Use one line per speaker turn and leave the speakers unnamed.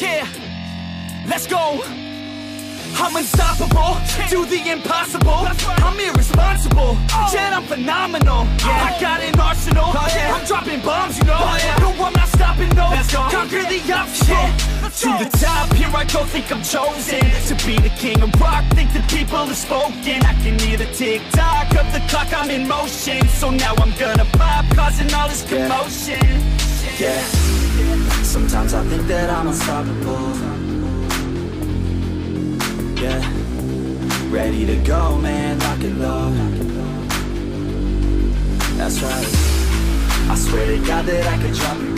Yeah, let's go. I'm unstoppable, do the impossible. I'm irresponsible, oh. yet I'm phenomenal. I got an arsenal. Conquer the obstacle. To the top, here I go, think I'm chosen. To be the king of rock, think the people have spoken. I can hear the tick-tock of the clock, I'm in motion. So now I'm gonna pop, causing all this commotion.
Yeah, sometimes I think that I'm unstoppable. Yeah, ready to go, man, lock and load That's right, I swear to God that I could drop it,